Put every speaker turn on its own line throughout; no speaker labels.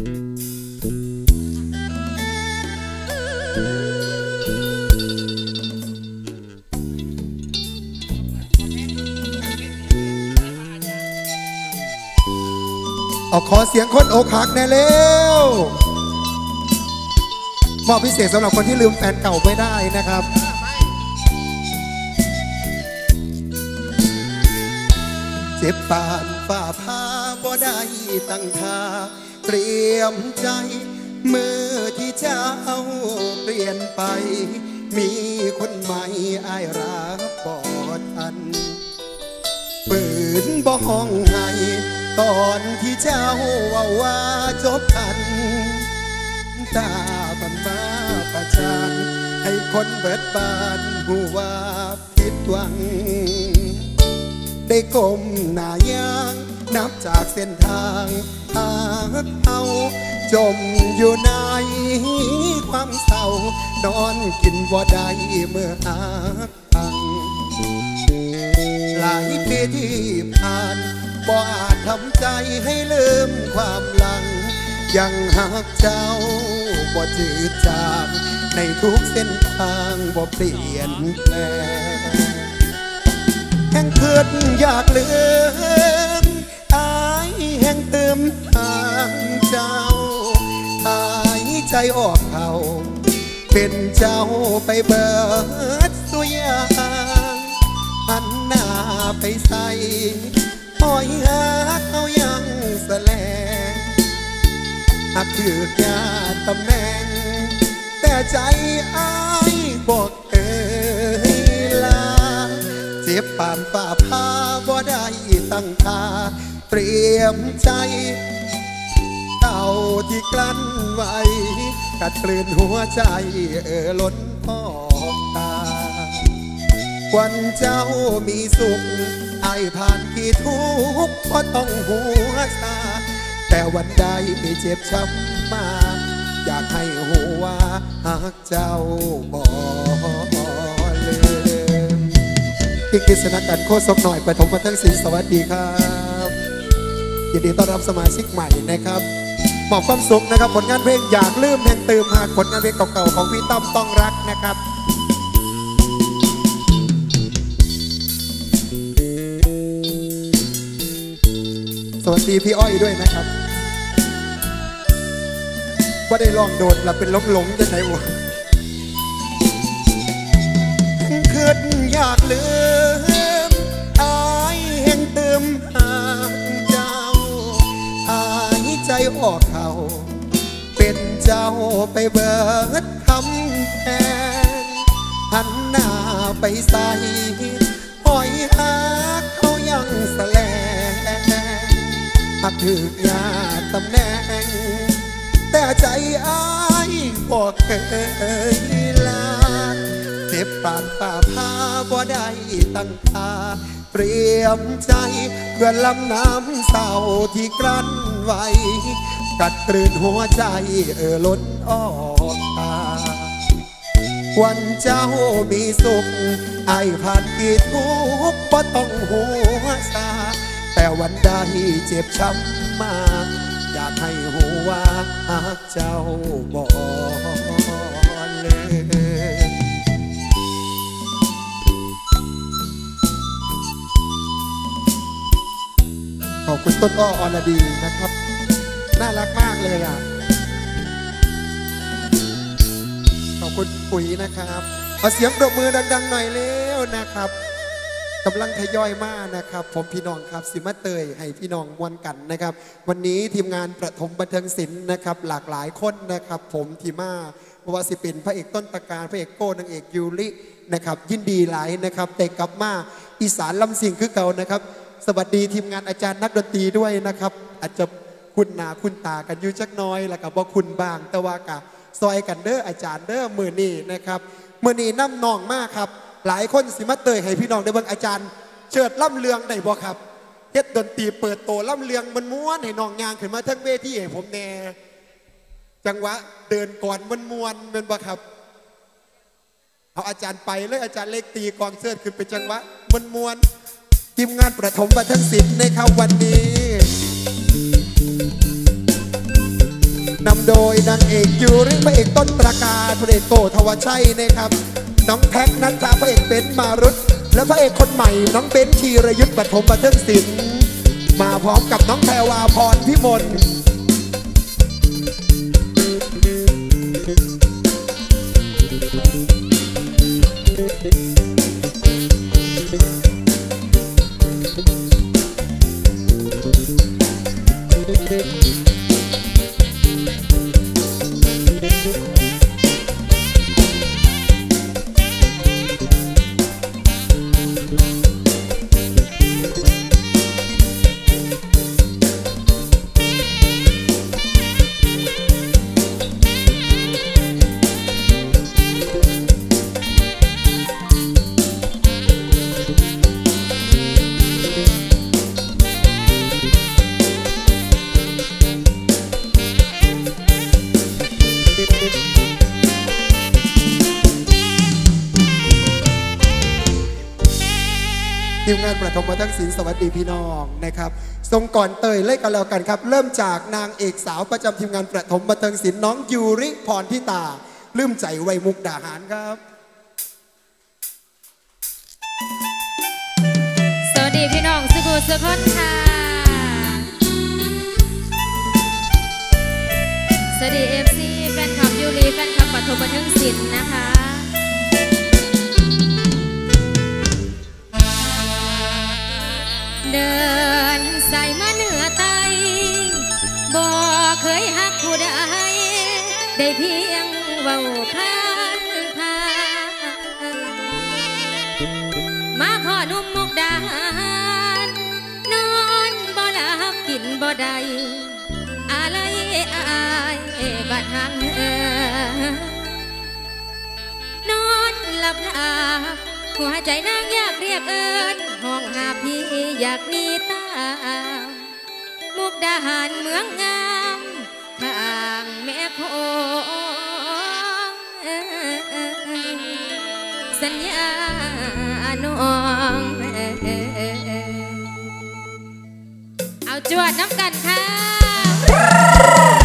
เอาขอเสียงคนอกหักแน่เร็วมอบพิเศษสำหรับคนที่ลืมแฟนเก่าไม่ได้นะครับเจ็บปานฝ่าพาบ่ได้ตั้งท่า ตรียมใจ มือที่เจ้าเปลี่ยนไป มีคนใหม่อายรับบ่ทันปืนบ่ห้องให้ตอนที่เจ้าว่าว่าจบกันตาบันมาประจานให้คนเบิดบานหูว่าผิดหวัง ได้ก้มหน้ายางนับจากเส้นทาง หากเอาจมอยู่ในความเศร้านอนกินบ่ได้เมื่อหากพัง หลายปีที่ผ่านบ่อาจทำใจให้ลืมความหลัง ยังหักเจ้าบ่จืดจางในทุกเส้นทางบ่เปลี่ยนแปลงแห่งเพื่อนอยากเลือ มทางเจ้าหายใจออกเขา เป็นเจ้าไปเบิดสุยางหันหน้าไปใส่หอยหักเขายังแสลงหักถือยาตำแหน่ง แต่ใจอายบอกเอ่ยลา เจ็บปานฝ่าพาบ่ได้ตั้งตา เตรียมใจเต่าที่กลั้นไว้กัดกลืนหัวใจเออล้นออกตา วันเจ้ามีสุข ไอผ่านกี่ทุกข์ก็ต้องหัวซาแต่วันใดเจ็บช้ำมาอยากให้หัวหากเจ้าบ่ลืมพี่กฤษณกันโคศกหน่อยปฐมพัฒนศิลสวัสดีครับ ยินดีต้อนรับสมาชิกใหม่นะครับมอบความสุขนะครับ ผลงานเพลงอยากลืมแห่งเติมหากผลงานเพลงเก่าๆของพี่ต้อมต้องรักนะครับสวัสดีพี่อ้อยด้วยนะครับ ว่าได้ลองโดดและเป็นล้มหลงจะไหนวะคืนอยากลืมอายแห่งเติมหา ออกเขา เป็นเจ้าไปเบิดคำแทนหันหน้าไปใส่หอยหักเขายังแสลงหักถึกยาตำแหน่ง แต่ใจอายบอกเคยลาเจ็บปานป่าพาบ่ได้ตั้งตาเตรียมใจเพื่อลำน้ำเศร้าที่กลั้น ไว้กัดกลืนหัวใจเออล้นออกตา วันเจ้ามีสุข ไอผ่านกีดทุกข์บ่ต้องหัวซาแต่วันใดเจ็บช้ำมาอยากให้หัวหาเจ้าบอก อบคุณต้นอ้ออรดีนะครับ น่ารักมากเลยอะ ขอบคุณปุ๋ยนะครับขอเสียงปรบมือดัง ๆ หน่อยเร็วนะครับกำลังทยอยมากนะครับ ผมพี่น้องครับสิมาเตยให้พี่น้องมวนกันนะครับ วันนี้ทีมงานประถมบันเทิงศิลป์นะครับ หลากหลายคนนะครับ ผมทีมาเพราว่าสิเป็นพระเอกต้นตะการพระเอกโก้นางเอกยูรินะครับ ยินดีหลายนะครับแต่กลับมาอีสานลำสิงคือเก่านะครับ สวัสดีทีมงานอาจารย์นักดนตรีด้วยนะครับ อาจจะคุณหนาคุณตากันอยู่จักน้อย แล้วก็บ่คุณบาง แต่ว่ากะซอยกันเด้ออาจารย์เด้อมือนี้นะครับมือนี้น้ำนองมากครับ หลายคนสิมาเตยให้พี่น้องได้เบิ่งอาจารย์ เชิดล่ำเลืองได้บ่ครับเฮ็ดดนตรีเปิดโตล่ำเลืองมันม้วนให้น้องยางขึ้นมาทั้งเวทีให้ผมแน่จังหวะเดินก่อนมันม้วนเป็นบ่ครับเอาอาจารย์ไปเลยอาจารย์เล็กตีกองเสิร์ตขึ้นเป็นจังหวะมันมวนๆ ทีมงานประถมบันเทิงศิลป์นะครับวันนี้นำโดยนางเอกยูริพระเอกต้นประกาศพระเอกโกทวชัยนะครับ น้องแท็กนัทธาพระเอกเบนซ์มารุตและพระเอกคนใหม่ น้องเบนซ์ธีรยุทธ์ปฐมบันเทิงศิลป์มาพร้อมกับน้องแพรวาพรพิมล ทีม งานประถมวัฒนศิลป์สวัสดีพี่น้องนะครับทรงก่อนเตยเล่กันแล้วกันครับ เริ่มจากนางเอกสาวประจำทีมงานประถมบันเทิงศิลป์น้องยูริพรทิตาลืมใจไวมุกดาหารครับ
สวัสดีพี่น้องสุกุสุคนค่ะสวัสดีเอฟซีแฟนคลับยูรีแฟนคลับปฐมบันเทิงศิลป์นะคะ เดินใส่มาเหนือไตบ่เคยหักผู้ใดได้เพียงเว้าผ่านผ่ามาขอนุ่มมุกดาหารนอนบ่หลับกินบ่ได้อะไรอายบัดหางเออนอนหลับหลับ หัวใจนางอยากเรียกเอิญห้องหาพี่อยากมีตา มุกดาหารเมืองงามข้างแม่โคงสัญญาน้องเอาจวดน้ำกันค่ะ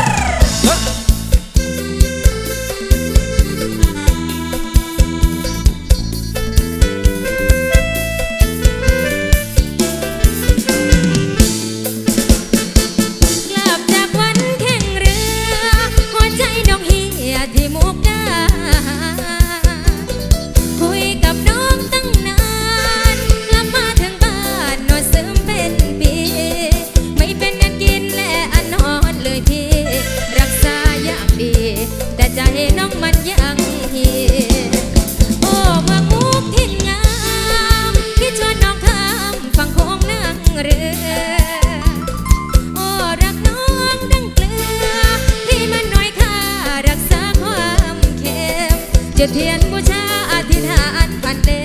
จุดเทียนบูชาอธิษฐานพันเด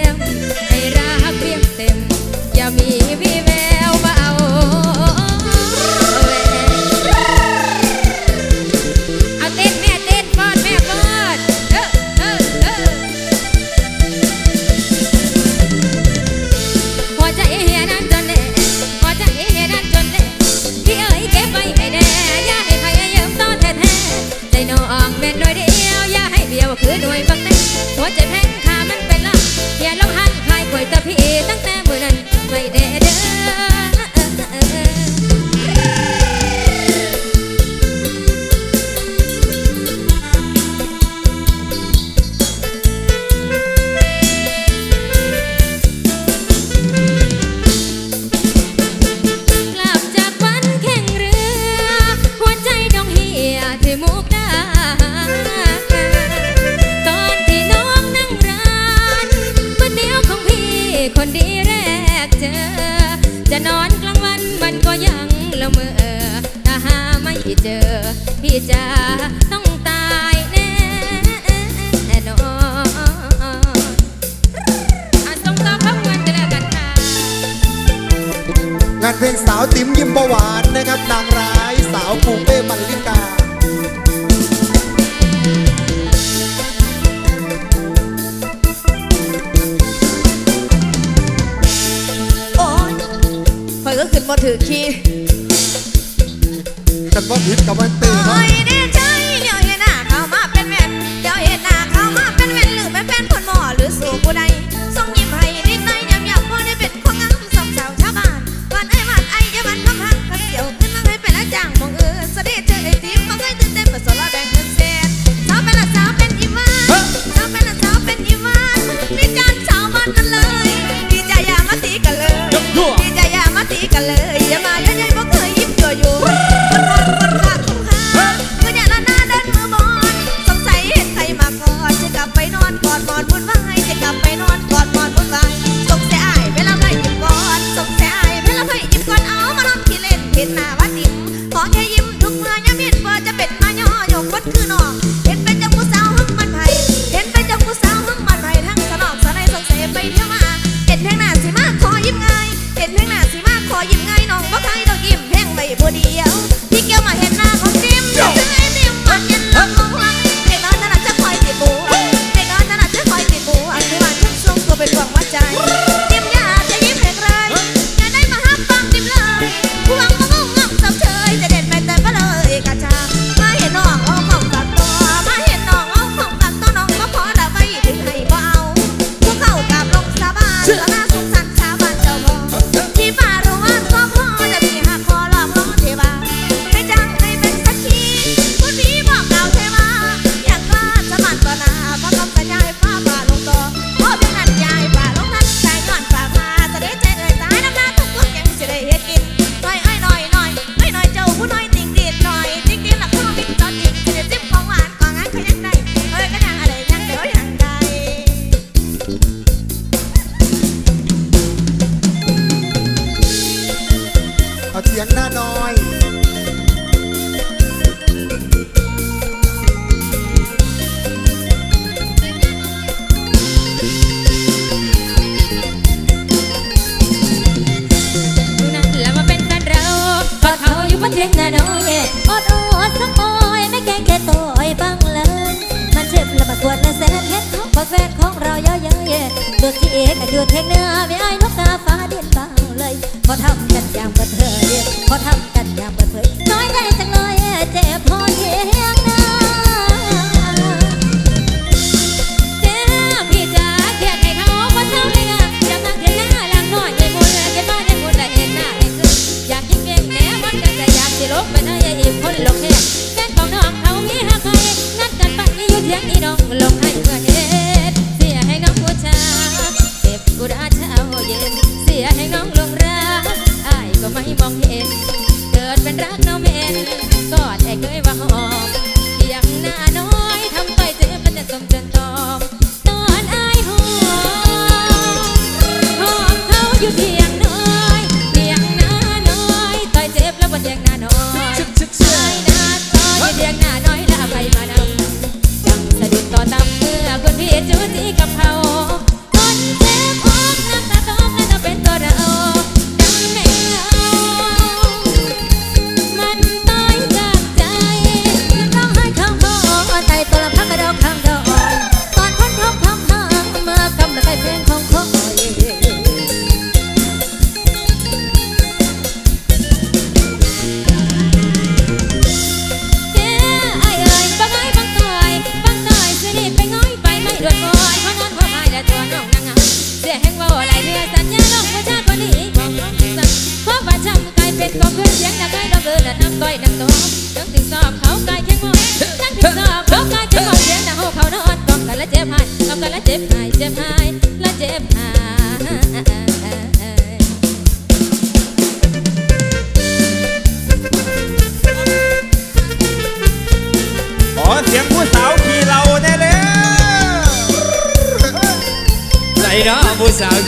ว่หวานนะครั
บนางร้ายสาวปูเป้มันลิกา
โอ๊ยหอยก็ขึ้นมาถือขี้
กันว่าผิตกับวันตื่น
เนาะ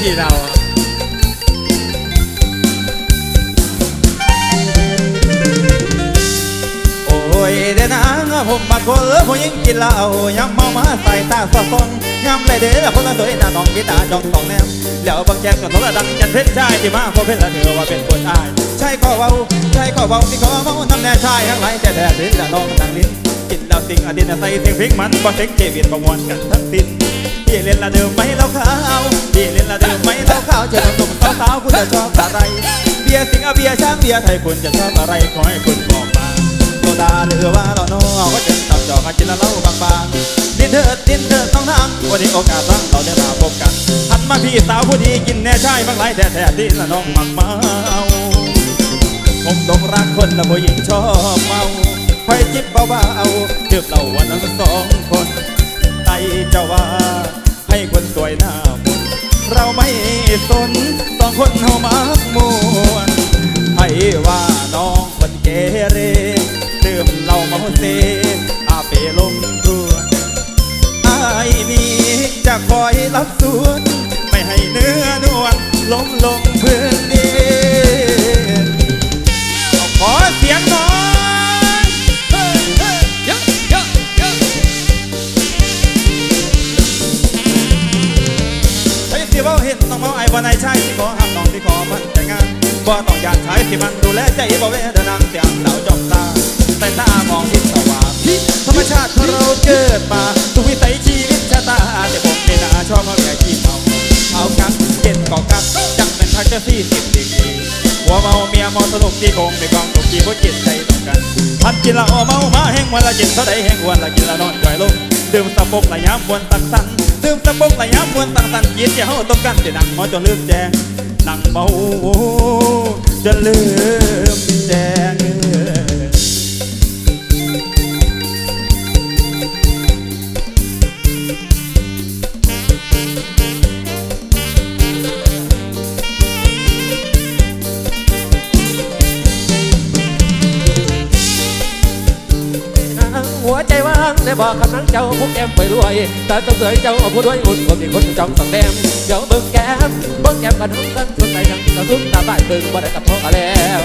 ธีเราโอ้ยเด้นางผมบัดคนผู้หญิงกินเหล้ายังมองมาใส่ตาสะฟองามเลยเด้อ
คนละสวยน้าต้องกีตาจองสองแนวแล้วบางแจ๊กกับ
โทรดังจันเพชรชายที่มาพบเพื่อนเธอว่าเป็นคนอายใช่ก็เว่าใช่ก็เว่าที่ขอเมาทำแน่ชายทั้งหลายแต่แดดลิ้นละต้องทางลิ้นกินเหล้าสิ่งอดีตใส่สิ่งพริกมันบ่เซ็กเจวิตประมวลกันทั้งสิ้น พี่เล่นละเดิมไหมเราข้าวพี่เล่นละเดิมไหมเราข้าวเจอหนุ่มสาวสาวคุณจะชอบอะไร เบียร์สิงห์เบียร์ช้างเบียร์ไทยคุณจะชอบอะไรขอให้คุณบอกมาโซดาหรือว่าเราโน่ก็จะตับจอกกินละเล่าบางๆดินเถิดดินเถิดต้องทางวันนี้โอกาสรักเราจะมาพบกันหันมาพี่สาวผู้ดีกินแน่ใช่บางไรแต่แท้ที่น้องมักเมาผมต้องรักคนละผู้หญิงชอบเมาไฟจิบเบาๆเดือบเราวันนั้นสองคน จเจ้าว่าให้คนสวยหน้ามนเราไม่สนสองคนเฮามักมวนให้ว่าน้องคนเกเรดื่มเหล้าเมาเซอาเปลงทัวอายนี้จะคอยรับสวน ไม่ให้เนื้อนวลล้มลงพื้นดิ น้องเมาไอ้บ่นายชายที่ขอห้ามน้องที่ขอมันแต่งงานบ่ต้องอยากใช้ที่มันดูแลใจบ่เวเดินางเสียงสาวจอมตาแต่ตามองทิศสว่างธรรมชาติของเราเกิดมาทุกวิสัยชีวิตชะตาแต่ผมไม่น่าชอบเขาแก่ขี้เมาเอากักเย็นก็กักจังเป็นทักจะสี่สิบดีกรีหัวเมาเมียมาสนุกที่คงไม่กองตกที่เพราะจิตใจตรงกันพันกินละออเมามาแห้งวันละกินเท่าใดแห้งวันละกินละนอนจ่อยลงดื่มสะปกละยามมวนตักสัน ลืมตะปกละยามวนตังสันยินจะเฮาต้องกันจะนั่งหมอจนลืมแจงนั่งเมาจนลืมแจ
ง ได้บอกคำนั้นเจ้าพวกแกมไปรวยแต่ต้องสวยเจ้าผู้ด้วยอุ่นคนมีคนจ้องสองแดมเดี๋ยวเบิ่งแก้มเบิ่งแก้มกันทั้งกันสนใจทั้งกระทุ่มตาบ้านเบิ่งบ่ได้กับพ่อแล้ว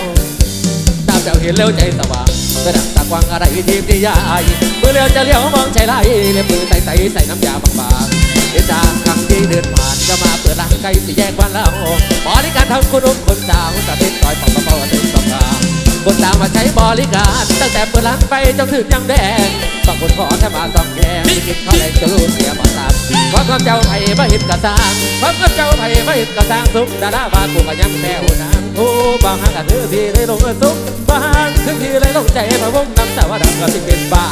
ตามเจ้าเห็นแล้วใจสว่างกระดังตากวางอะไรทีมที่ยายเมื่อเลี้ยวจะเลี้ยวมองใจไหลเล็บมือใส่ใส่ใส่น้ำยาบางๆเห็นจางครั้งที่เดินผ่านจะมาเปิดร้านไก่สี่แยกบ้านเราบริการทั้งคนรุ่นคนสาวตะเพ็ดต่อยปอกกระเป๋าถึงสองกา คนตามมาใช้บริการ ตั้งแต่เปิดร้านไปจนถึงยังแดงบางคนขอแค่มาสองแกงกินข้าวแรงจะรู้เสียมาตามความกับเจ้าไผ่มาเห็นกระซังความกับเจ้าไผ่มาเห็นกระซังสุขดาราบากูก็ยังแซวนางโอ้บางหักกันเธอพี่เลยลงเออสุขบางถึงดีเลยลงใจมาวงน้ำแต่ว่าดังก็ที่เป็นบ้า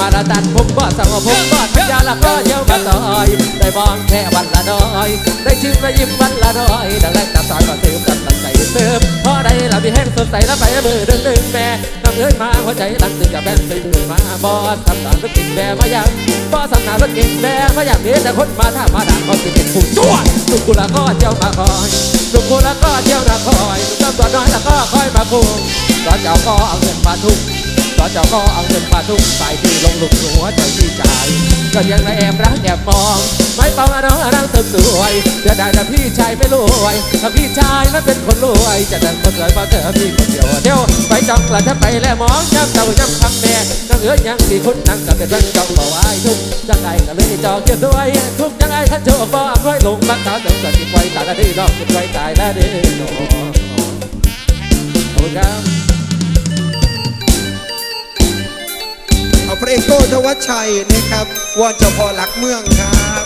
มาละตัดผมก็สั่งว่าผมก็ทำยาละก็เยี่ยวมาต่อยได้บองแค่วันละน้อย ได้ชื่อมายิ้มวันละน้อยดังแรกจับซอยก็เติมกันตั้งใจเติมเพอได้ละมีแห้งสดใสแล้วไปมือดึงดึงแม่น้ำเอ้ยมาหัวใจหลังตึงกับแบนไปมือมาบอสทำตารถเก่งแม่มายังบอสทำตารถเก่งแม่มาอย่างนี้แต่คนมาถ้ามาด่าก็คือเป็นผู้จ้วลูกกุละก็เที่ยวมาคอยลูกกุละก็เที่ยวนาคอยลูกตำรวน้อยแล้วก็คอยมาคุมตอนเจ้าก็เอาเงินมาทุ่ม ตอนเจ้าก็เอาเงินมาทุ่มไปที่ลงหลุมหัวใจที่จ่ายก็ยังละแอบรักแอบมองไม่ป่าอน้องร่างเติมสวยจะได้แต่พี่ชายไม่รวยถ้าพี่ชายนั้นเป็นคนรวยจะดันคนสวยมาเจอพี่คนเดียวเที่ยวไปจองกระทับไปแล้วมองย้ำเจ้าย้ำคำแม่นั่งเอื้อยังสี่คนนั่งกับเป็นเพื่อนจ้องบอกว่าไอ้ทุกจังไงก็เลยจองเกี่ยวด้วยทุกจังไงท่านโจบอกร้อยลงบักตาเติมสันติไว้ตาละดีนอกกินไว้ตายละดีนอขอบคุณครับ
เอาพระเอกโก้ธวัชชัยนะครับวอนเจ้าพ่อหลักเมืองครับ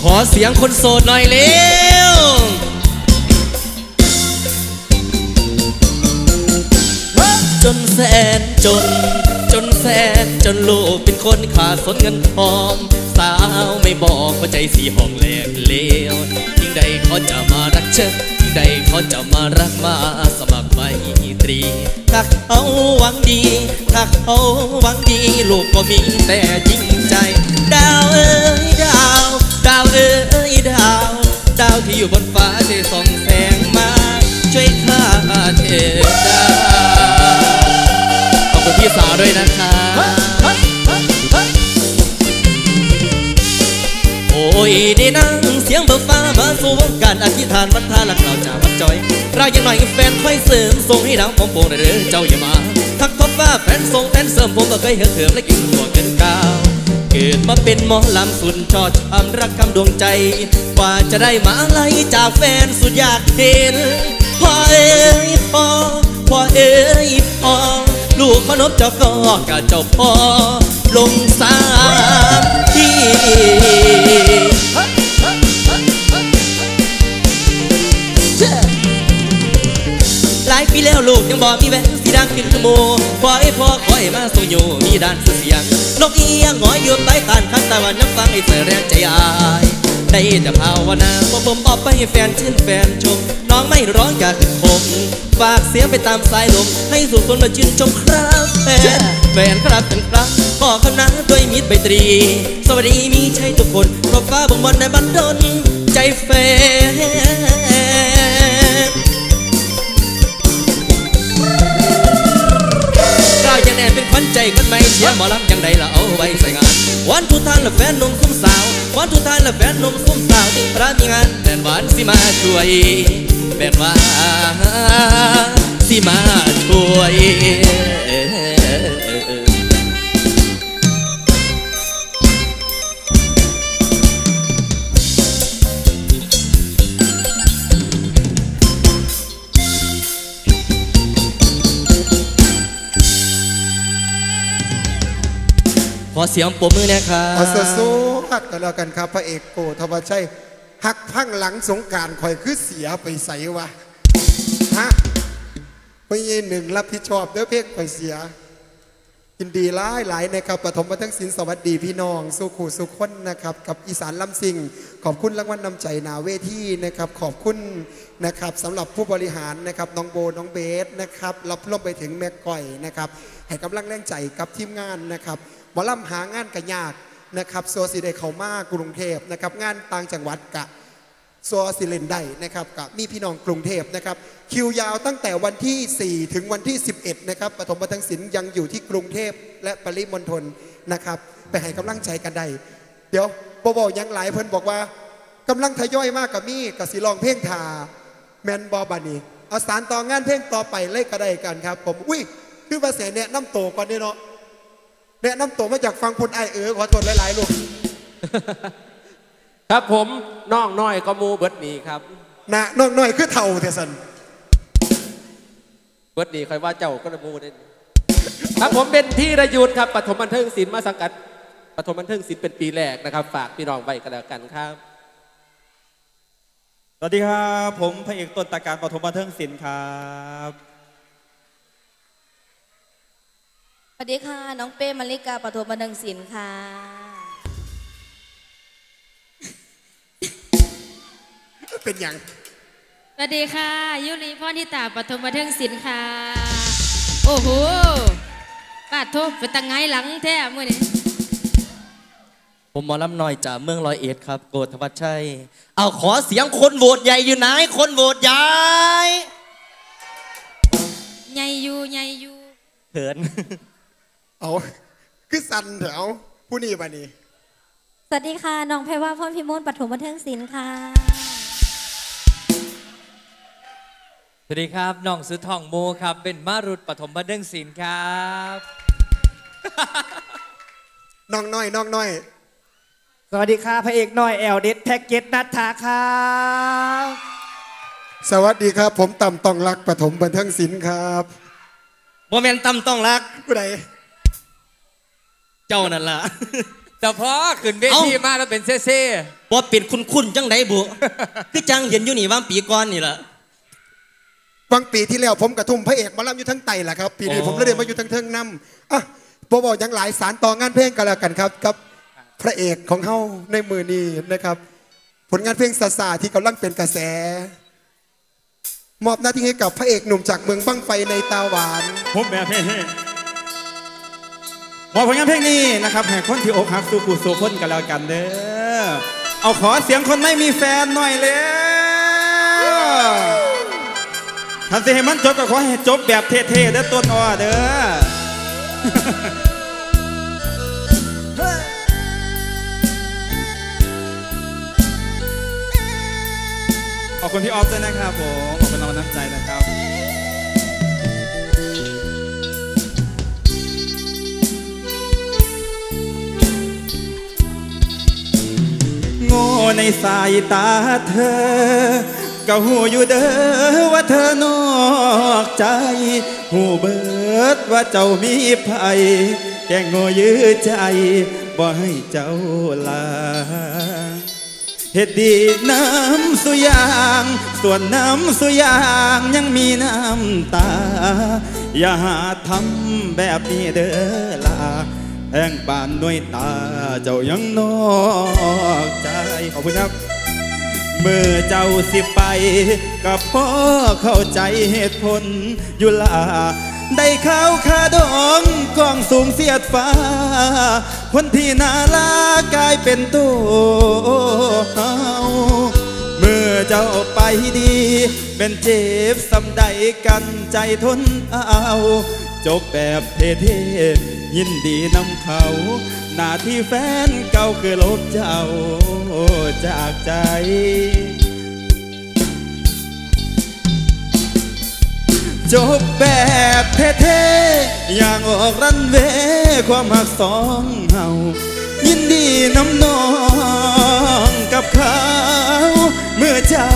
ขอเสียงคนโสดหน่อยเร็วจนแสนจน จนแสนจนลูกเป็นคนขาดสนเงินทองสาวไม่บอกว่าใจสีห้องแหลกเลวยิ่ งใดเขาจะมารักเชอยิ่งใดเขาจะมารักมาสมัครไมตรี ถ้าเขาหวังดี ถ้าเขาหวังดี ลูกก็มีแต่จริงใจ ดาวเอ้ยดาว ดาวเอ้ยดาว ดาวที่อยู่บนฟ้าช่วยส่องแสงมา ช่วยข้าเถิดดาวขอบคุณพี่สาวด้วยนะคะโอ้ยได้นั่งเสียงเบิกฟ้ามาสู่วงการอธิษฐานวันทาละกล่าวจากวัดจอยรายยังหน่อยแฟนค่อยเสริมส่งให้ดาวของโปงได้เด้อเจ้าอย่ามาทักทบว่าแฟนส่งแฟนเสริมผมก็เคยเหือเหิมและกินตัวเกินกาวเกิดมาเป็นหมอลำสุดชอดช้ำรักกำดวงใจ กว่าจะได้มาไล่จากแฟนสุดอยากเห็นพ่อเอ้ยพ่อพ่อเอ้ยพ่อลูกขนบเจ้าก็กะเจ้าพ่อลงสามที่ หลายปีแล้วลูกยังบอกมีแววสีดังขึ้นขโมขอให้พ่อขอให้มาสู่อยู่มีด้านสื่อเสียงนกเอียงหงอยอยู่ใต้ตานข้างตะวันน้ำฟังให้เสแรงใจอายได้แต่ภาวนาบ่ผมออกไปให้แฟนชื่นแฟนชม น้องไม่ร้องอยากขึ้นคมฝากเสียงไปตามสายลม ให้สู่คนมาชื่นชมครับแฟนแฟนครับเป็นครับขอคำนับด้วยมิตรไมตรี สวัสดีมีใช่ทุกคนครบฟ้าบงบนในบันดลใจแฟน แน่เป็นขวัญใจคนไม่เชียร์หมอลำยังใดละเอาไว้ใส่งานวันทุกท่านละแฟนหนุ่มคุ้มสาววันทุกท่านละแฟนหนุ่มคุ้มสาวที่พระมีงานแฟนหวานสิมาช่วยแฟนหวานสิมาช่วย อเสียงปรบมือนะครับ
เอสสู้ฮักกันแล้วกันครับพระเอกโกธวัชชัยหักพังหลังสงการคอยคือเสียไปใส่วะฮะไม่ใช่หนึ่งรับผิดชอบเด้อเพกคอยเสียยินดีหลายหลายนะครับปฐมบันทั้งสินสวัสดีพี่น้องสุขูสุขคนนะครับ กับอีสานลำซิงขอบคุณรางวัลนำใจนาเวทีนะครับ ขอบคุณนะครับสำหรับผู้บริหารนะครับน้องโบน้องเบสนะครับรับร่วมไปถึงแม่ก่อยนะครับให้กำลังแรงใจกับทีมงานนะครับ มอลำหางานกันยากนะครับโซซีได้เขามากกรุงเทพนะครับงานต่างจังหวัดกะซัวซิเลนได้นะครับกับมีพี่น้องกรุงเทพนะครับคิวยาวตั้งแต่วันที่ 4 ถึงวันที่ 11นะครับปฐมบันเทิงศิลป์ยังอยู่ที่กรุงเทพและปริมณฑลนะครับไปให้กำลังใจกันได้เดี๋ยวบบอกยังหลายเพิ่นบอกว่ากำลังทยอยมากกับมี่กับสีลองเพลงทาแมนบอบานีเอาสารต่องานเพลงต่อไปเลยก็ได้กันครับ ผมอุ้ยคือภาษาเนี่ยน้ำโตก่อนเนาะ เนี่ยน้ำโตมาจากฟังพลไอเออขอโทษหลายๆลูก
ครับผมน้องน้อยก็หมูเบิดหนีครับ
นะน้องน้อยคือเท่าเทสัน
เบิดหนีคอยว่าเจ้าก็หมูนี่ครับผมเป็นที่ระยุทธ์ครับปฐมบันเทิงศิลป์มาสังกัดปฐมบันเทิงศิลป์เป็นปีแรกนะครับ ฝากพี่น้องไว้กันแล้วกันครับ
สวัสดีครับ ผมพระเอกต้นตาการปฐมบันเทิงศิลป์ครับ
สวัสดีค่ะ น้องเป้มาริกาปฐมบันเทิงศิลป์ค่ะ
เป็นอย่าง
สวัสดีค่ะ ยุรีพรทิตาปฐมบันเทิงศิลป์ค่ะ โอ้โหปาดโทษเป็นตังไงหลังแท้มื่อนี้
ผมหมอลำน้อยจากเมืองร้อยเอ็ดครับ โกธวัชชัย เอาขอเสียงคนโหวตใหญ่อยู่ไหน คนโหวตใหญ่
ใหญ่อยู่ใหญ่อยู่
เขิน
เอาคือสันเถอะเอาผู้นี้บานี้
สวัสดีค่ะ น้องเพรว่าพรพิมลปฐมบันเทิงศิลป์ค่ะ
สวัสดีครับ น้องสุดทองโมครับ เป็นมารุตปฐมบันเทิงศิลป์ครับ
น้องน้อย น้องน้อย
สวัสดีครับพระเอกน้อยแอลเด็ดแพ็กเกจนัทธาครับ
สวัสดีครับ ผมต่ำต้องรักปฐมบันเทิงศิลป์ครับ
โมเมนตัมต้องรัก
ผู้ใด
เจ้านั่นล่ะ
แต่พอขึ้นเวที
เอ้าม
มาแล้วเป็นเซ่
ว่าเป็นคุณคุณจังไดบุคือจังเห็นอยู่นี่ว่าปีก่อนนี่ล่ะ
บางปีที่แล้วผมกระทุ่มพระเอกหมาลำอยู่ทั้งไตแหละครับ ปีนี้
อ๋อ
ผมเลยเดินมาอยู่ทั้งเทิงน้ำอะบอบอกยังหลายสารต่องานเพลงกันแล้วกันครับกับพระเอกของเฮาในมือนี้นะครับ ผลงานเพลงซาซาที่กำลังเป็นกระแส มอบหน้าที่ให้กับพระเอกหนุ่มจากเมืองบั้งไฟในตาหวาน
ผมแบบเท่ ๆบอกผลงานเพลงนี้นะครับแห่คนที่อกหักสู่ผู้สู่คนกันแล้วกันเด้อเอาขอเสียงคนไม่มีแฟนหน่อยเลยถ้าสิให้มันจบก็ขอให้จบแบบเท่ๆเด้อต้นอ้อเด้อขอบคุณพี่ออฟด้วยนะครับผม ขอบคุณน้องน้ำใจนะครับ โง่ในสายตาเธอ ก็หูอยู่เด้อว่าเธอนอกใจ หูเบิดว่าเจ้ามีภัยแกงโง่ยื้อใจ บ่ให้เจ้าลาเฮ็ดดีน้ำสุยาง ส่วนน้ำสุยางยังมีน้ำตา อย่าหาทำแบบนี้เด้อลาแห้งปานด้วยตาเจ้ายังนอกใจ ขอบคุณครับ เมื่อเจ้าสิไป กับพ่อเข้าใจเหตุผลอยู่ลาได้ข้าวคาดองกองสูงเสียดฟ้า คนที่น่าลากลายเป็นตัวเมื่อเจ้าไปดี เป็นเจ็บสำใดกันใจทนเอา จบแบบเท่ ยินดีนำเขา หน้าที่แฟนเก่าคือลบเจ้าจากใจจบแบบเท่ๆ อย่างออกรันเวความหักสองเฮายินดีน้ำนองกับเขา เมื่อเจ้า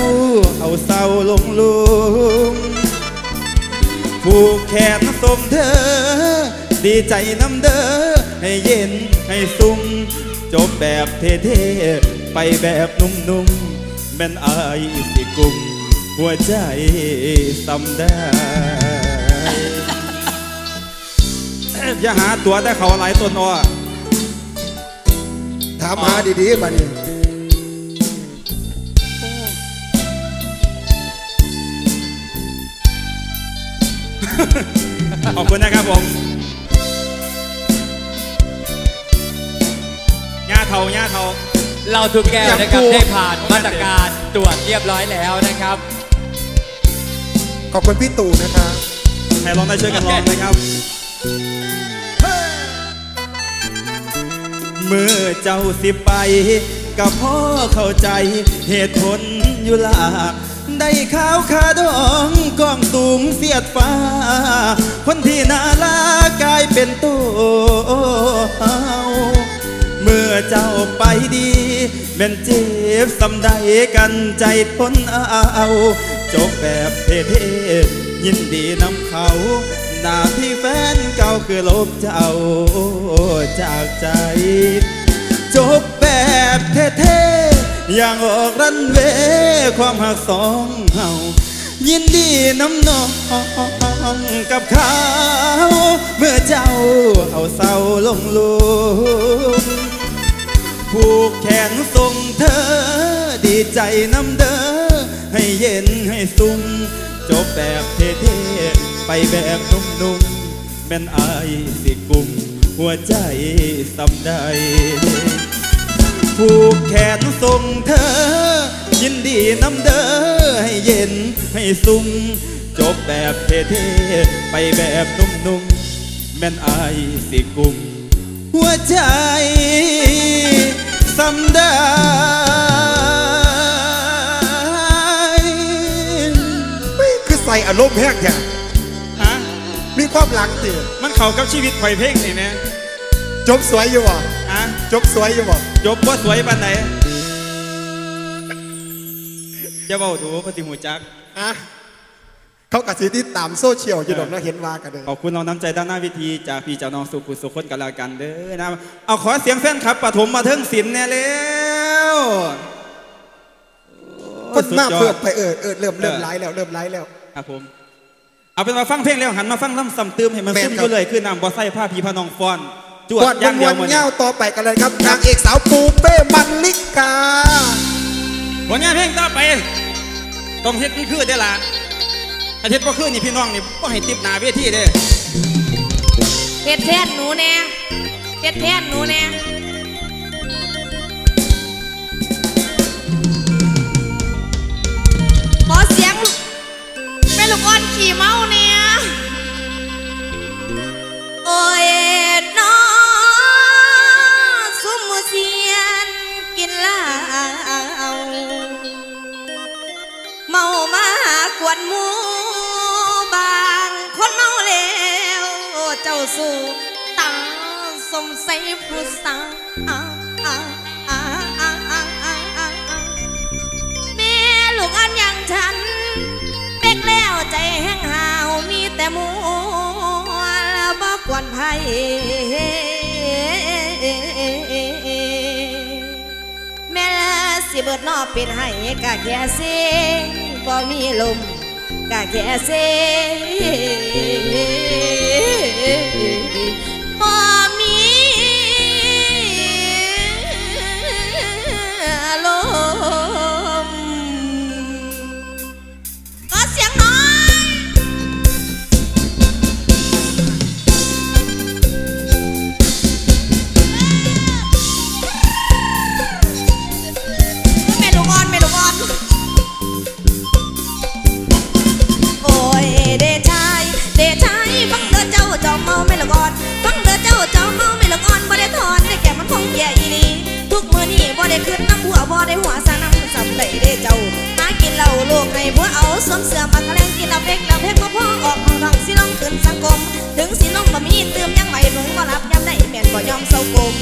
เอาเศร้าลงลุมผูกแขนส่งเธอ ดีใจน้ำเด้อให้เย็นให้สุ่มจบแบบเท่ๆไปแบบนุ่มๆแม่นอายสิกลุ่มหัวใจสำได้อย่าหาตัวแต่เขาหลายตัวนัว
ถามหาดีๆมานี่
ขอบคุณนะครับผม เทาย่าเทา
เราทุกแก้วนะครับได้ผ่านมาตรการตรวจเรียบร้อยแล้วนะครับ
ขอบคุณพี่ตู่นะคะ
ใครลองได้ช่วยกันลองนะครับเมื่อเจ้าสิไปกับพ่อเข้าใจเหตุผลอยู่ละได้ข้าวคาดองกองสูงเสียดฟ้า คนที่น่าลากลายเป็นตัวเฮาเมื่อเจ้าไปดีเป็นเจ็บสำใดกันใจทนเอาจบแบบเท่ๆยินดีนำเขา หน้าที่แฟนเก่าคือลบเจ้าจากใจ จบแบบเท่ๆอย่างออกรันเวความหักสองเฮายินดีน้ำนองกับเขา เมื่อเจ้าเอาเศร้าลงลุม ผูกแขนส่งเธอ ดีใจน้ำเด้อ ให้เย็นให้สุ่มจบแบบเท่ๆไปแบบนุ่มๆแม่นอายสิกุมหัวใจสำใดผูกแขนส่งเธอ ยินดีน้ำเด้อ ให้เย็นให้สุ่มจบแบบเท่ๆไปแบบนุ่มๆแม่นอายสิกุมหัวใจ สำได้
เฮ้ยคือใส่อารมณ์แห้งแท้
ฮะ
มีความหลังตี
มันเข้ากับชีวิตข่อยเพลงนี่นะ
จบสวยอยู่บ่
ฮะ
จบสวยอยู่บ่
จบว่าสวยปานไหนจะเบาดูปฏิหูจัก
อะ เขากระสิติดตามโซเชียลอยู่ดอกนะเห็นว่ากันเลย
ขอบคุณเราน้ำใจด้านหน้าวิธีจากพี่เจ้าน้องสุขุสุขคนกันละกันเด้อนะเอาขอเสียงแฟนครับปฐมมาเทิงศิลป์แน่แล้ว
คนมา
สุดยอด
เพิ่มไปเออเออเริ่มเริ่ม
เออ
ไลฟ์แล้วเริ่มไลฟ์แล้ว
ครับผมเอาเป็นว่าฟังเพลงแล้วหันมาฟังล่ำซ้ำเติมให้มัน
แม่น
ซึม
ครับ
อยู่เลยคือนำบอไส้ผ้าพีพนองฟอนจวด
กวด
อย่างเดี
วั
ยวนหมด
ๆเง่าต่อไปกันเลยครับนางเอกสาวปูเป้มันลิกา
ผลงานเพลงต่อไป ต้องเฮ็ดมันคือได้อละ อาทิตย์ก็คือนี่พี่น้องนี่ก็ให้ติบหนาเวทีเด้
เฮ็ดแทนหนูแน่เฮ็ดแทนหนูแน่ขอเสียงแม่ลูกอ่อนขี่เมาเนี่ย ผู้สาวแม่ลูกอ่อนอย่างฉันเบกแล้วใจแห้งหาวมีแต่มูวบ่กวนไพ่แม่สิเบิดนอเป็นให้กะแก่เสียงบ่มีลมกะแก่เสียง เมาไม่ละกอดฟังเด้อเจ้าเจ้าเมาไม่ละกอนบ่ได้ทอนได้แก่มันคงแย่อีนีทุกมือนี่บ่ได้ขึ้นน้ำหัวบ่ได้หัวสาน้ำสับได้เด้เจ้าหากินเหล้าลูกให้ผัวเอาสวมเสื้อมันแรงกินเลำเพกลำเพกมาพ่อออกห้องทางสิน้องขึ้นสังคม ถึงสิน้องบ่มีเติมยังไหวหนุ่มบ่รับยำได้แม่นบ่ยอมเศร้ากลม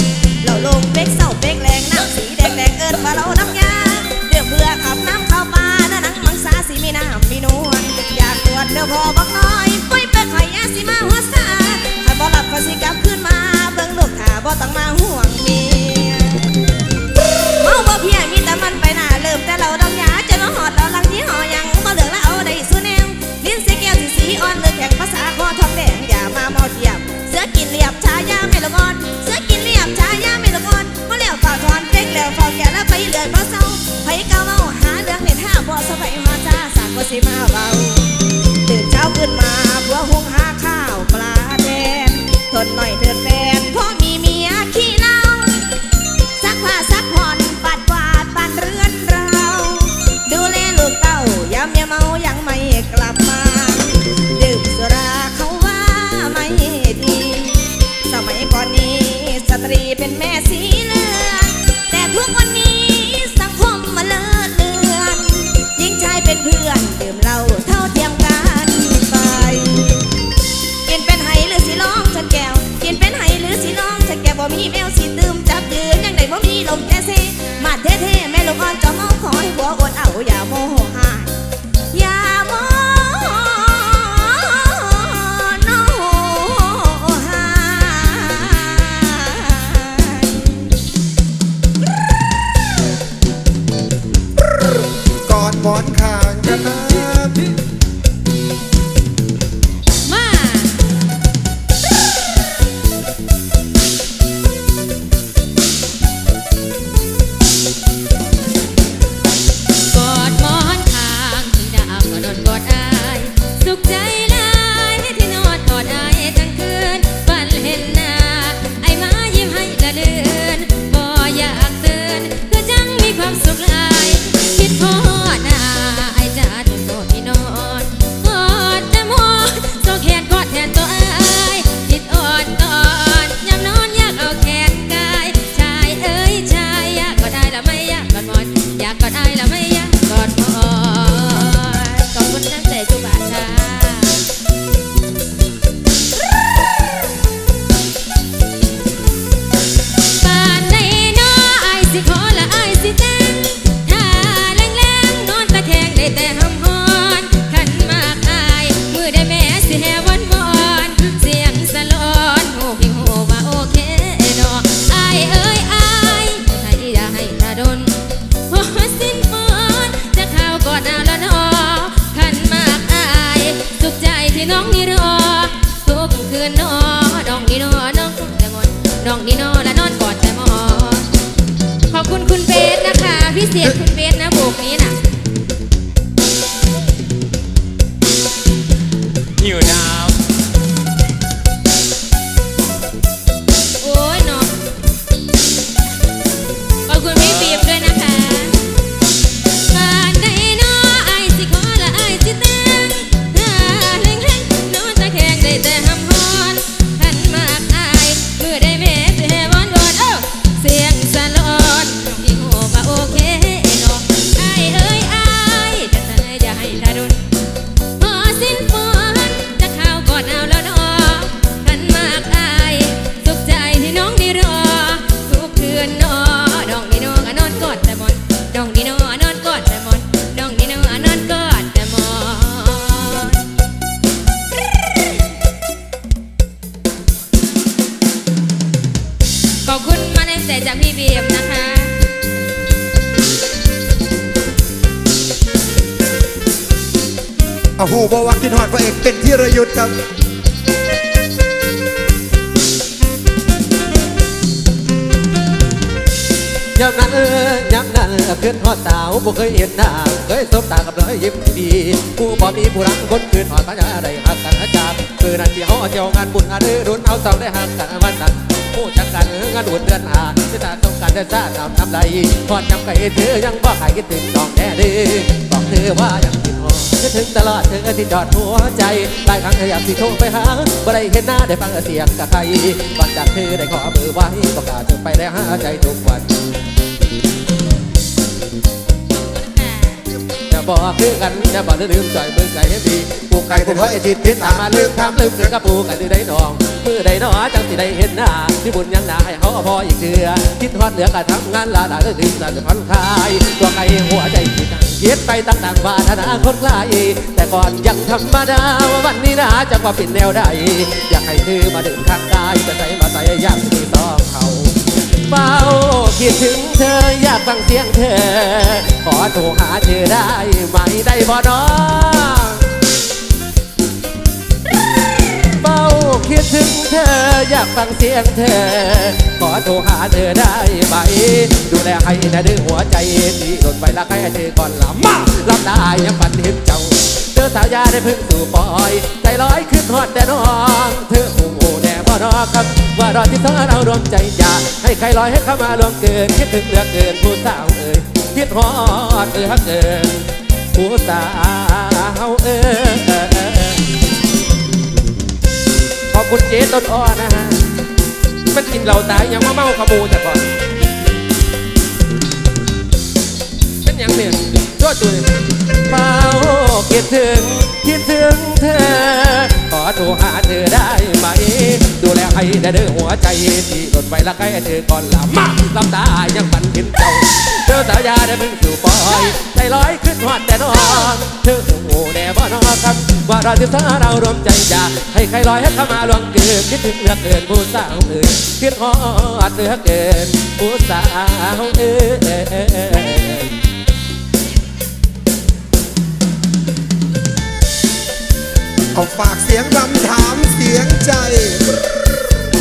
เหล้าลงเป๊กเศร้าเป๊กแรงน้ำสีแดงแดงเอิ้นว่าเราน้ำยาเดือเพื่อขับน้ำเข้าปลาหน้าหนังมังสาสีมีน้ำมีนวลอยากตรวจเด้อพอ่ต้องมาห่วงเมียเมาบ่เพียมีแต่มันไปหน้าเริ่มแต่เราดองยาจะน้องหอดเรลังที่หอยังก็เหลือแล้วอาได้สู้แนวลิ้นเสีแก้วสีสีอ่อนเลือแข็งภาษาคอทองแดงอย่ามาเมาเทียบเสื้อกินเรียบชายาไม่ละกอนเสื้อกินเรียบชายาไม่ละอ่อนมาแล้วฝ่าทอนเพ็กแล้วฝ่าแก่แล้วไปเลือนเพราะเศร้าไปเกาเมาหาเรื่องเน็ตห้า
บ่สบายมาจ้าสากก็สิมาเบา อาหูบอกว่ากิน
หอดพระเอกเป็นที่ระยุทธ์ครับ
ยามนั้นเออยามนั้นเพื่อนทอดสาวบ่เคยเห็นหน้าเคยสบตากับรอยยิ้มดีผู้บ่มีผู้รักคนคืนทอดสัญญาได้หักกันจารย์คือนั้นที่เขาเจ้างานบุญงานเออรุนเอาเสาได้หักกันวันนั้นผู้จักกันงานบุญเดือนหาจะตาต้องการจะสร้าทำทำไรพอจำไก่เธอยังบ่ใครคิดถึงน้องแน่ด้บอกเธอว่ายังคิดฮอดคิดถึงตลอดเธอที่จอดหัวใจหลายครั้งพยายามที่โทรไปหาบ่ได้เห็นหน้าได้ฟังเสียงกับใครก่อนจากเธอได้ขอมือไว้ประกาศจะไปได้หาใจทุกวัน จะบอกคือกันจะบอกลืมใจเบิ่งไก่ให้ดีปูไก่ผมไว้ทิศทิศตามมาลืมทำลืมถึงกับปูไก่ที่ได้ดองมือใดน้อจังที่ได้เห็นหน้าที่บุญยังหนาให้เขาพออีกเดือคิดฮอดเหลือกะทำงานลาลาถึงจะผ่อนคลายตัวไก่หัวใจคิดตั้งคิดไปต่างๆว่าธนาคนคลแต่ก่อนยังธรรมดาว่าวันนี้นะจะว่าเป็นแนวใดอยากให้เธอมาดึงข้างกายจะใส่มาใส่อยากที่ต้องเขา เฝ้าคิดถึงเธออยากฟังเสียงเธอ ขอโทรหาเธอได้ไหมได้บ่น้องเฝ้าคิดถึงเธออยากฟังเสียงเธอ ขอโทรหาเธอได้ไหม ดูแลให้นะดึงหัวใจที่หล่นไปรักให้เธอก่อนลำมาลำได้ยังฝันเห็นเจ้า เธอสาวยาได้พึ่งสู่ปอย ใจลอยขึ้นทอดแต่น้อง เธอโอ้ รอครับ ว่ารอที่สองเรารวมใจอยากให้ใครลอยให้เข้ามาลวมเกินคิดถึงเหลือเกินผู้สาวเอ่ยคิดฮอดเหลือเกินผู้สาวเอ่ยขอบคุณเจ๊ต้นอ้อนะฮะมันกินเหล่าตายยังมาเมาขโมยแต่ก่อน ย่างเนี่ยตัวตัวเนี่ยเฝ้าคิดถึงคิดถึงเธอ ขอโทรหาเธอได้ไหม ดูแลให้ได้เด้อหัวใจที่หล่นไปละใกล้เธอก่อนละมาลำตายังฝันเห็นเจ้าเธอสายาได้เพิ่งสู่ปล่อยใจลอยขึ้นหอดแต่นอนเธอโอ้โหแน่บ่นอครับ ว่าเราจะสาเรารวมใจจะให้ใครลอยให้เข้ามาลวงเกินคิดถึงเหลือเกินผู้สาวเอ่ยคิดฮอดเหลือเกินผู้สาวเอ่ย
เอาฝากเสียงรำถามเสียงใจ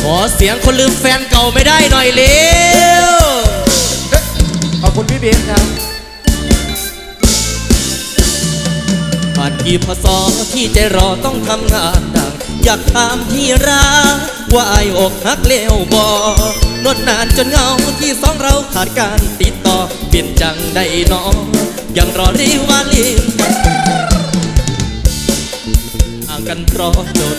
ขอเสียงคนลืมแฟนเก่าไม่ได้หน่อยเร็ว
ขอบคุณพี่เบนครับ
ผ่านกี่พศที่ใจรอต้องทำงานดังอยากถามที่รักว่าไอายอกหักเลวบ่นวดนานจนเหงาที่สองเราขาดการติดต่อ เปลี่ยนจังได้นอยังรอรีวาลีห่าง กันเพราะจด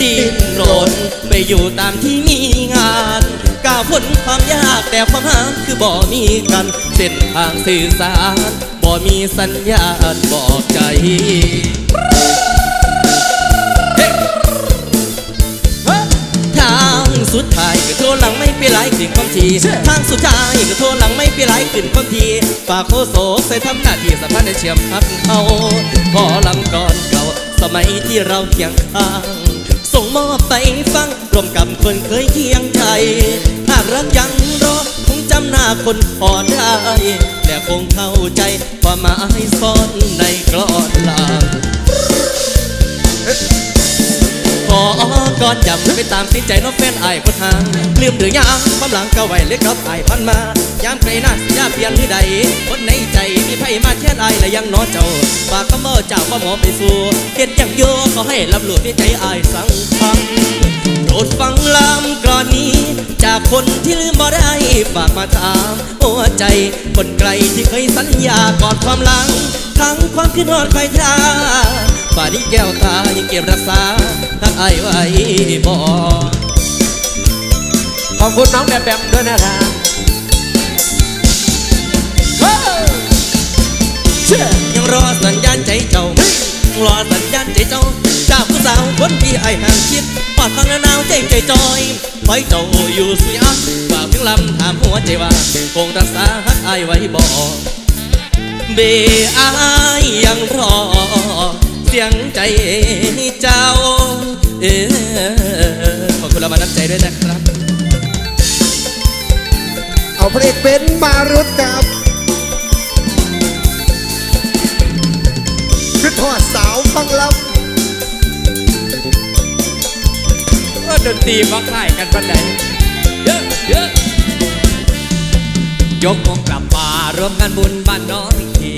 ดิ้นรนไปอยู่ตามที่มีงานก้าวพ้นความยากแต่ความหาคือบ่มีกันเส้นทางสื่อสารบ่มีสัญญาณบอกใจ สุดท้ายก็โทรหลังไม่ไปไลค์ขึ้นความทีทางสุดท้ายก็โทรหลังไม่ไปไลค์ขึ้นความทีฝากโคโซใส่ทำหน้าที่สำคัญในเชื่อมพักเอาพอลำก่อนเก่า สมัยที่เราเคียงข้างส่งมอบไปฟังรวมกับคนเคยเคียงใจหากรักยังรอคงจำหน้าคนพอได้และคงเข้าใจความหมายซ่อนในกลอนลางข อก่อนย้ำไปตามสินใจน้องแฟนไอ้ายคนทางลืมหรือยังความหลังก็ไหวเล็กกับไอ้พันมายามใครหน้าสัญญาเปลี่ยนหรือใดคนในใจมีไพ่มาแค่ไอ้และยังน้อเจ้าฝากก็เมื่อจากว่าหมอไปสู่เห็นอย่างโยขอให้รับรู้ที่ใจไอ้สังฟังโปรดฟังลำกรอนนี้ จากคนที่ลืมบ่ได้ฝากมาถามหัวใจคนไกลที่เคยสัญญาก่อนความหลัง ทั้งความคิดนอนคอยท่าป่านี้แก้วตายังเก็บรักษาทั้งไอ้ายไว้บ่
ขอบคุณน้องแบมแบมด้วยนะครับ
ยังรอสัญญาณใจเจ้า รอสัญญาณใจเจ้าจากผู้สาวคนที่ไอห่างคิดปอดฟังหนาวใจใจจอยไว้เจ้าอยู่สุยามฝากเพียงลำถามหัวใจว่าคงรักษาฮักไอไว้บ่เบอายยังรอเสียงใจเจ้าเออขอบคุณเรามาน้ำใจด้วยนะครับ
เอาพระเอกเป็นมารุตครับคือทอดสาว ฟังล
ก็ดนตรีมาค่ายกันบันไดเยอะเยอะยกวงกลับมารวมกันบุญบ้านน้องที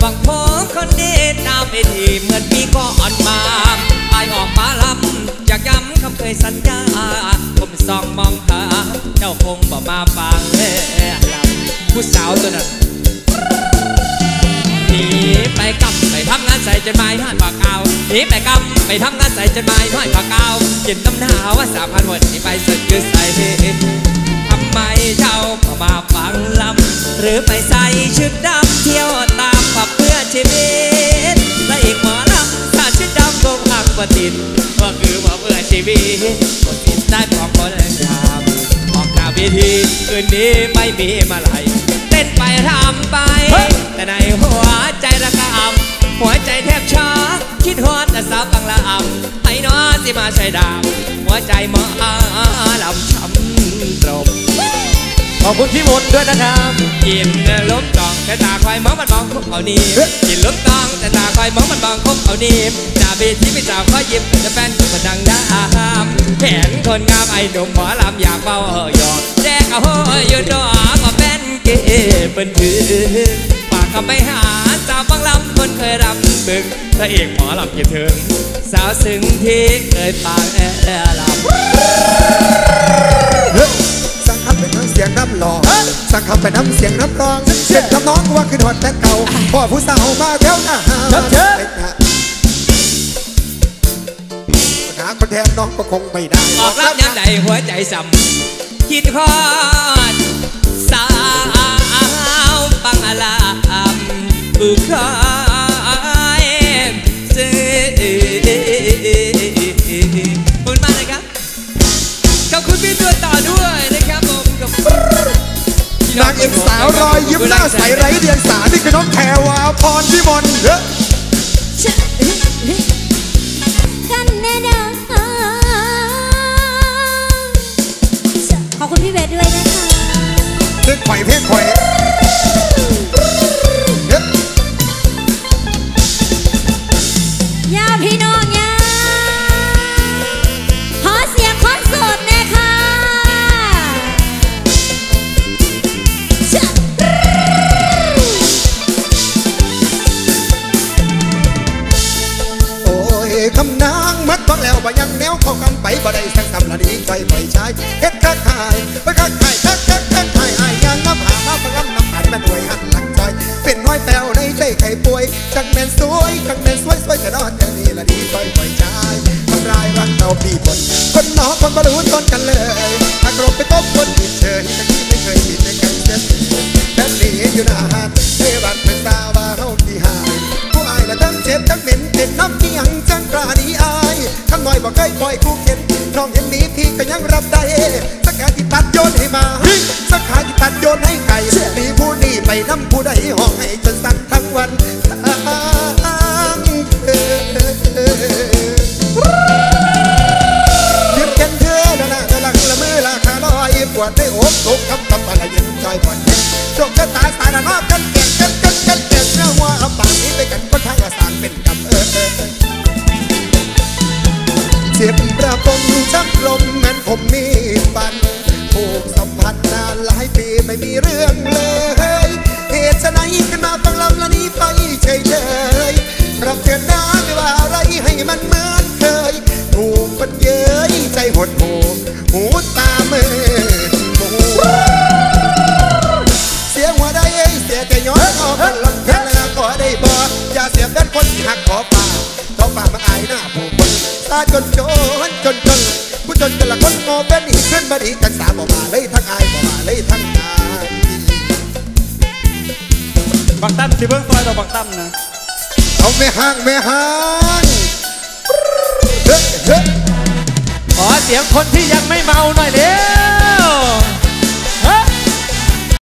ฟังพ้อคนนี้ตามไปทีเหมือนปีก่อนมาไอออกมาลำอยากย้ำคำเคยสัญญา ผมส่องมองหาเจ้าคงบอกมาฟังเลำผู้สาวตัวนั้นหนีไปกำไปทำงาน ใส่จดหมายทอดปากกาวหนีไปกำไปทำงานใส่จดหมายทอดปากกาวเย็นน้ำหนาวว่าสามพันวันนี้ไปสึกคือใส่ทำไมเจ้าก็มาฟังลำหรือไปใส่ชุดดำเที่ยวตามผับเพื่อชีวิตและอีกหมอลำถ้าชุดดำคงหักว่าติดว่าคือว่าเพื่อชีวิตกดติดได้ของคนทำออกหน้าเวทีคืนนี้ไม่มีมาไหลเต้นไปรำไป แต่ในหัวใจระกำ หัวใจแทบช็อกคิดฮอดแต่สาวปังละอำให้น้อสิมาใช้ดามหัวใจหมอลำช้ำตรม
ขอบคุณพี่มนต์ด้วยนะครับ
กินล้มตองแต่ตาควายมองมันมองคบเอานีกินล้มตองแต่ตาควายมองมันมองคบเอานีหน้าเวทีไม่สาวขอยิ้มแต่แฟนคุณมันดังดามเห็นคนงามไอ้หนุ่มหมอลำอยากเบาหยอกแจกเอาหัวอยู่ดอกมาเป็นเก๋เป็นถือฝา กคำไปหาสาวฟังลำคนเคยรำบึงพระเอกหมอลำคิดถึง สาวซึ้งที่เคยปากแอลำำ
สักคำเป็นน้ำเสียงน้ำหลอกสักคำเป็นน้ำเสียงน้ำร้องเสียงคำน้องว่าคือหอดแต่เก่าพ่อผู้สาวมาแถวหน้าหาหาคนแทนน้องก็คงไม่ได้
ออกรับยามใดหัวใจสั่มคิดฮอ บุคอยซื้อขอบคุณมากเลยครับ ขอบคุณพี่ตัวต่อด้วยนะครับผมกับ
นางเอกสาวรอยยิ้มหน้าใสไร้เดียงสานี่คือน้องแพรวาพรพิมลเฮ้ย
กันแน่นาขอบคุณพี่เวทด้วยนะคะ
เพลงไข่อยเพลงไข่ บอกเคยปล่อยคู่เข็ ห่างไม่ห่างเฮ้เฮ้
ขอเสียงคนที่ยังไม่เมาหน่อยเลย